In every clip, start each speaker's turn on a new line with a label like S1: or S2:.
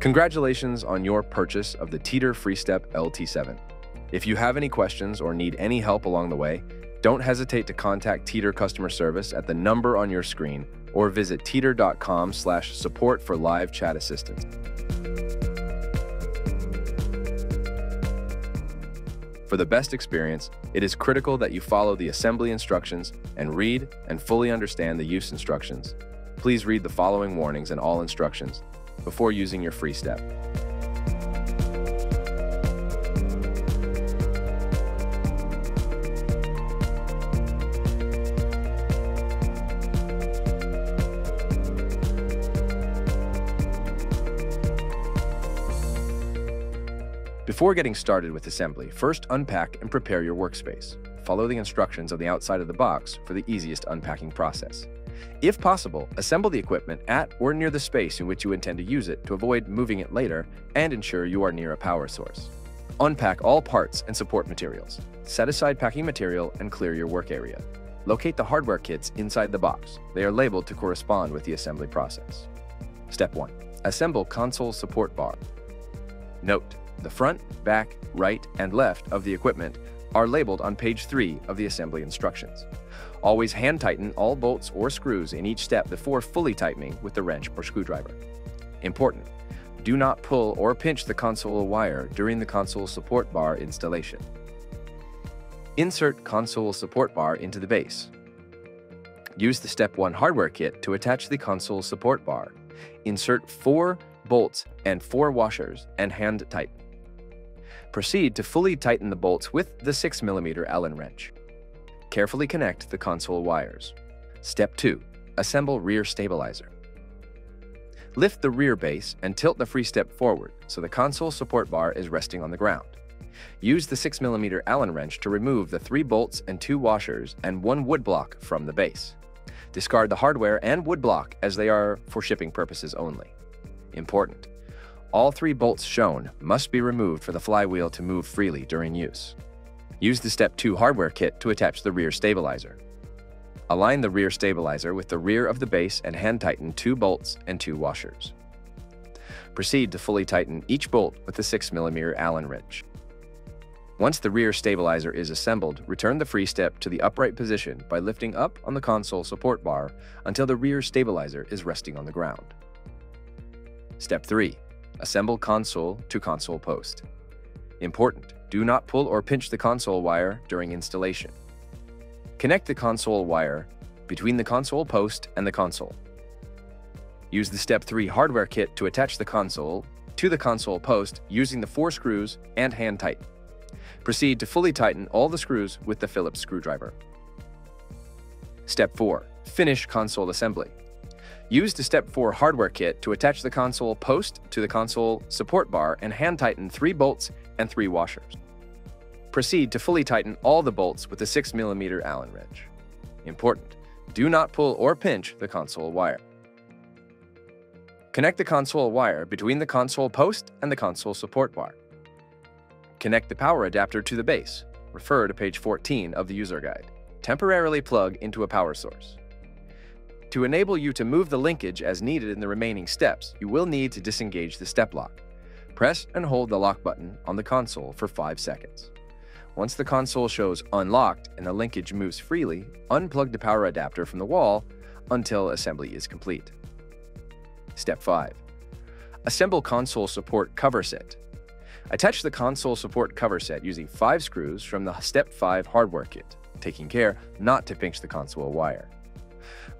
S1: Congratulations on your purchase of the Teeter FreeStep LT7. If you have any questions or need any help along the way, don't hesitate to contact Teeter customer service at the number on your screen or visit teeter.com slash support for live chat assistance. For the best experience, it is critical that you follow the assembly instructions and read and fully understand the use instructions. Please read the following warnings and all instructions before using your FreeStep. Before getting started with assembly, first unpack and prepare your workspace. Follow the instructions on the outside of the box for the easiest unpacking process. If possible, assemble the equipment at or near the space in which you intend to use it to avoid moving it later and ensure you are near a power source. Unpack all parts and support materials. Set aside packing material and clear your work area. Locate the hardware kits inside the box. They are labeled to correspond with the assembly process. Step 1. Assemble console support bar. Note, the front, back, right, and left of the equipment are labeled on page 3 of the assembly instructions. Always hand tighten all bolts or screws in each step before fully tightening with the wrench or screwdriver. Important, do not pull or pinch the console wire during the console support bar installation. Insert console support bar into the base. Use the Step 1 hardware kit to attach the console support bar. Insert four bolts and four washers and hand tighten. Proceed to fully tighten the bolts with the 6mm Allen wrench. Carefully connect the console wires. Step 2. Assemble rear stabilizer. Lift the rear base and tilt the FreeStep forward so the console support bar is resting on the ground. Use the 6mm Allen wrench to remove the three bolts and two washers and one wood block from the base. Discard the hardware and wood block as they are for shipping purposes only. Important. All three bolts shown must be removed for the flywheel to move freely during use. Use the Step 2 hardware kit to attach the rear stabilizer. Align the rear stabilizer with the rear of the base and hand tighten two bolts and two washers. Proceed to fully tighten each bolt with the 6mm Allen wrench. Once the rear stabilizer is assembled, return the FreeStep to the upright position by lifting up on the console support bar until the rear stabilizer is resting on the ground. Step 3. Assemble console to console post. Important, do not pull or pinch the console wire during installation. Connect the console wire between the console post and the console. Use the Step 3 hardware kit to attach the console to the console post using the four screws and hand tighten. Proceed to fully tighten all the screws with the Phillips screwdriver. Step 4. Finish console assembly. Use the Step 4 hardware kit to attach the console post to the console support bar and hand tighten three bolts and three washers. Proceed to fully tighten all the bolts with a 6mm Allen wrench. Important, do not pull or pinch the console wire. Connect the console wire between the console post and the console support bar. Connect the power adapter to the base. Refer to page 14 of the user guide. Temporarily plug into a power source. To enable you to move the linkage as needed in the remaining steps, you will need to disengage the step lock. Press and hold the lock button on the console for 5 seconds. Once the console shows unlocked and the linkage moves freely, unplug the power adapter from the wall until assembly is complete. Step 5. Assemble console support cover set. Attach the console support cover set using 5 screws from the Step 5 hardware kit, taking care not to pinch the console wire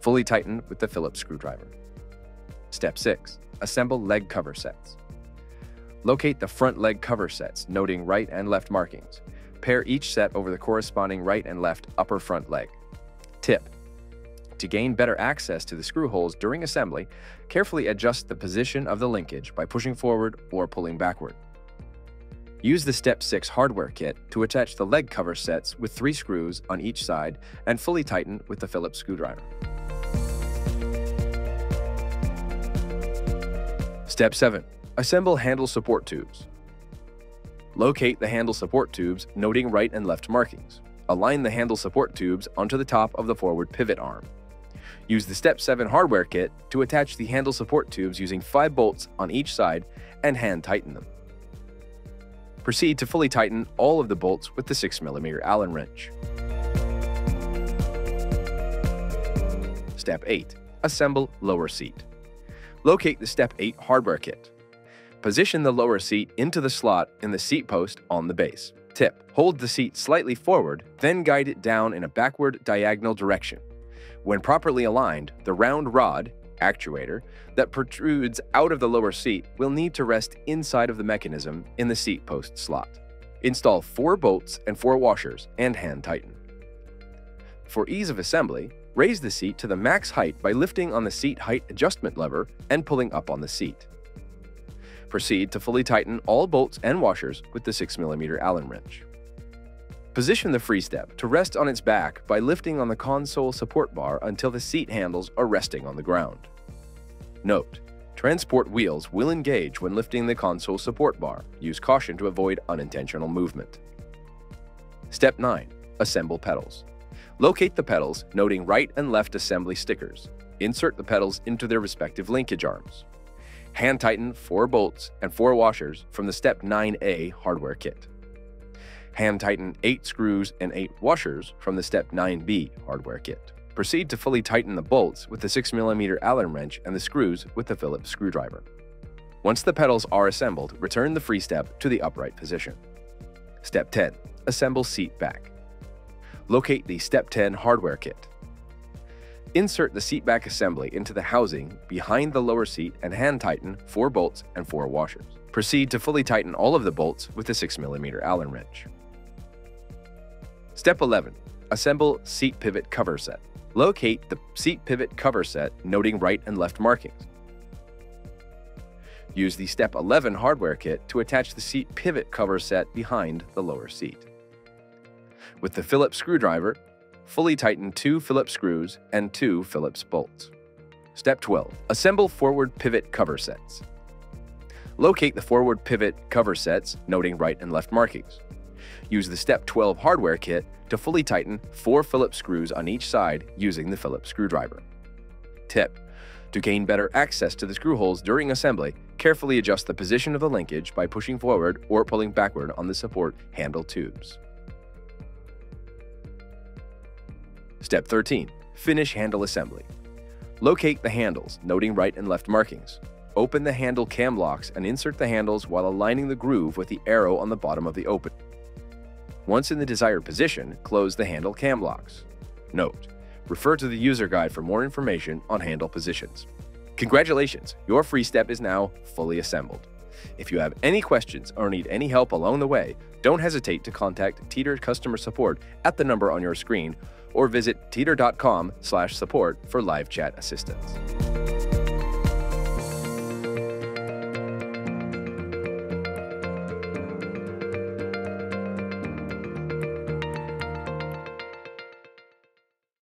S1: fully tighten with the Phillips screwdriver. Step 6. Assemble leg cover sets. Locate the front leg cover sets, noting right and left markings. Pair each set over the corresponding right and left upper front leg. Tip. To gain better access to the screw holes during assembly, carefully adjust the position of the linkage by pushing forward or pulling backward. Use the Step 6 hardware kit to attach the leg cover sets with three screws on each side and fully tighten with the Phillips screwdriver. Step 7. Assemble handle support tubes. Locate the handle support tubes, noting right and left markings. Align the handle support tubes onto the top of the forward pivot arm. Use the Step 7 hardware kit to attach the handle support tubes using 5 bolts on each side and hand tighten them. Proceed to fully tighten all of the bolts with the 6mm Allen wrench. Step 8. Assemble lower seat. Locate the Step 8 hardware kit. Position the lower seat into the slot in the seat post on the base. Tip. Hold the seat slightly forward, then guide it down in a backward diagonal direction. When properly aligned, the round rod, actuator, that protrudes out of the lower seat will need to rest inside of the mechanism in the seat post slot. Install four bolts and four washers and hand tighten. For ease of assembly, raise the seat to the max height by lifting on the seat height adjustment lever and pulling up on the seat. Proceed to fully tighten all bolts and washers with the 6mm Allen wrench. Position the FreeStep to rest on its back by lifting on the console support bar until the seat handles are resting on the ground. Note, transport wheels will engage when lifting the console support bar. Use caution to avoid unintentional movement. Step 9. Assemble pedals. Locate the pedals, noting right and left assembly stickers. Insert the pedals into their respective linkage arms. Hand tighten 4 bolts and 4 washers from the Step 9A hardware kit. Hand tighten 8 screws and 8 washers from the Step 9B hardware kit. Proceed to fully tighten the bolts with the 6mm Allen wrench and the screws with the Phillips screwdriver. Once the pedals are assembled, return the FreeStep to the upright position. Step 10. Assemble seat back. Locate the Step 10 hardware kit. Insert the seat back assembly into the housing behind the lower seat and hand tighten 4 bolts and 4 washers. Proceed to fully tighten all of the bolts with a 6mm Allen wrench. Step 11. Assemble seat pivot cover set. Locate the seat pivot cover set, noting right and left markings. Use the Step 11 hardware kit to attach the seat pivot cover set behind the lower seat. With the Phillips screwdriver, fully tighten two Phillips screws and two Phillips bolts. Step 12. Assemble forward pivot cover sets. Locate the forward pivot cover sets, noting right and left markings. Use the Step 12 hardware kit to fully tighten four Phillips screws on each side using the Phillips screwdriver. Tip. To gain better access to the screw holes during assembly, carefully adjust the position of the linkage by pushing forward or pulling backward on the support handle tubes. Step 13. Finish handle assembly. Locate the handles, noting right and left markings. Open the handle cam locks and insert the handles while aligning the groove with the arrow on the bottom of the open. Once in the desired position, close the handle cam locks. Note, refer to the user guide for more information on handle positions. Congratulations, your FreeStep is now fully assembled. If you have any questions or need any help along the way, don't hesitate to contact Teeter customer support at the number on your screen or visit teeter.com/support for live chat assistance.